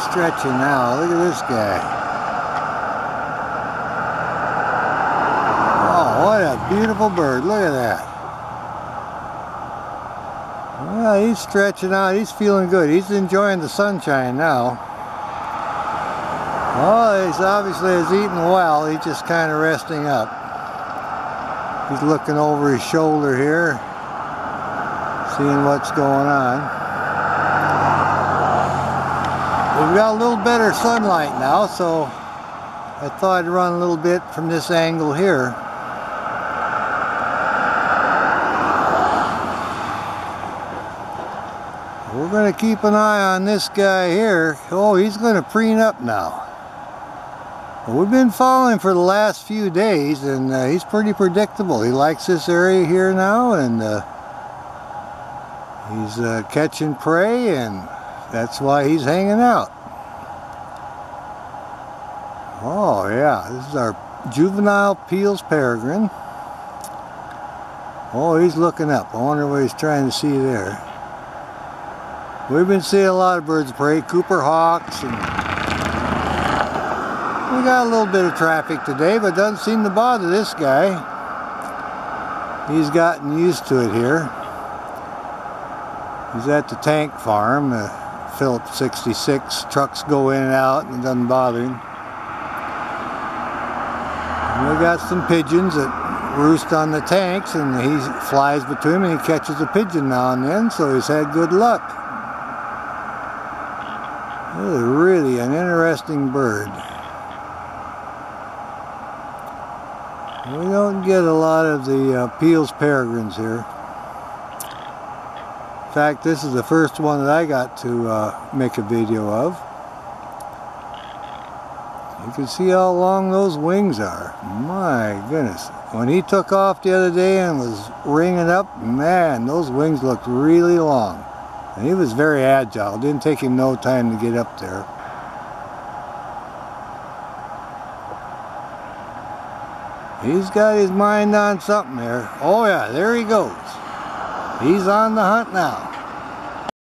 stretching now. Look at this guy. Oh, what a beautiful bird. Look at that. Well, he's stretching out. He's feeling good. He's enjoying the sunshine now. Oh, he's obviously is eating well. He's just kind of resting up. He's looking over his shoulder here, seeing what's going on. We've got a little better sunlight now, so I thought I'd run a little bit from this angle here. We're going to keep an eye on this guy here. Oh, he's going to preen up now. we've been following for the last few days, and uh, he's pretty predictable. He likes this area here now, and uh, he's uh, catching prey, and that's why he's hanging out. Oh, yeah, this is our juvenile Peale's peregrine. Oh, he's looking up. I wonder what he's trying to see there. We've been seeing a lot of birds of prey, Cooper hawks, and we got a little bit of traffic today, but doesn't seem to bother this guy. He's gotten used to it here. He's at the tank farm, the Phillips 66. Trucks go in and out and it doesn't bother him. We got some pigeons that roost on the tanks and he flies between them and he catches a pigeon now and then, so he's had good luck. This is really an interesting bird. We don't get a lot of the uh, Peale's peregrines here. In fact, this is the first one that I got to uh, make a video of. You can see how long those wings are. My goodness. When he took off the other day and was ringing up, man, those wings looked really long. And he was very agile. It didn't take him no time to get up there. He's got his mind on something there. Oh yeah, there he goes. He's on the hunt now.